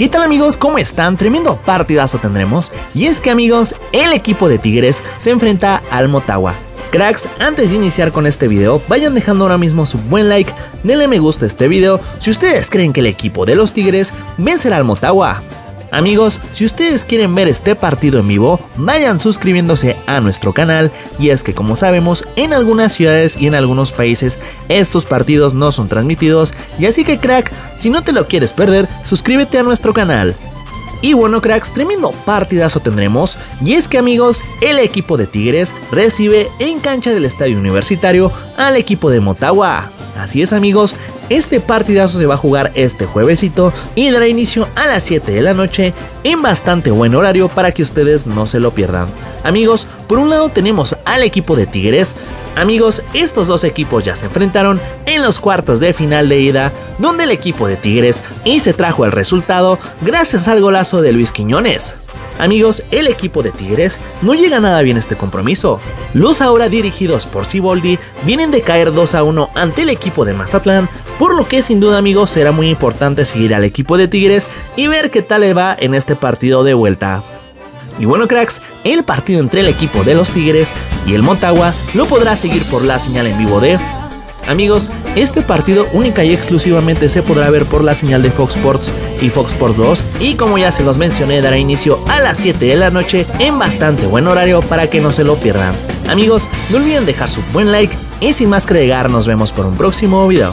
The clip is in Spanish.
¿Qué tal amigos? ¿Cómo están? Tremendo partidazo tendremos. Y es que amigos, el equipo de Tigres se enfrenta al Motagua. Cracks, antes de iniciar con este video, vayan dejando ahora mismo su buen like, denle me gusta a este video si ustedes creen que el equipo de los Tigres vencerá al Motagua. Amigos, si ustedes quieren ver este partido en vivo, vayan suscribiéndose a nuestro canal y es que como sabemos, en algunas ciudades y en algunos países estos partidos no son transmitidos y así que crack, si no te lo quieres perder, suscríbete a nuestro canal. Y bueno cracks, tremendo partidazo tendremos y es que amigos, el equipo de Tigres recibe en cancha del estadio universitario al equipo de Motagua. Así es amigos, este partidazo se va a jugar este juevesito y dará inicio a las 7 de la noche en bastante buen horario para que ustedes no se lo pierdan. Amigos, por un lado tenemos al equipo de Tigres. Amigos, estos dos equipos ya se enfrentaron en los cuartos de final de ida, donde el equipo de Tigres y se trajo el resultado gracias al golazo de Luis Quiñones. Amigos, el equipo de Tigres no llega nada bien este compromiso. Los ahora dirigidos por Siboldi vienen de caer 2 a 1 ante el equipo de Mazatlán, por lo que sin duda amigos será muy importante seguir al equipo de Tigres y ver qué tal le va en este partido de vuelta. Y bueno cracks, el partido entre el equipo de los Tigres y el Motagua lo podrá seguir por la señal en vivo de Amigos, este partido única y exclusivamente se podrá ver por la señal de Fox Sports y Fox Sports 2 y como ya se los mencioné dará inicio a las 7 de la noche en bastante buen horario para que no se lo pierdan. Amigos, no olviden dejar su buen like y sin más que nos vemos por un próximo video.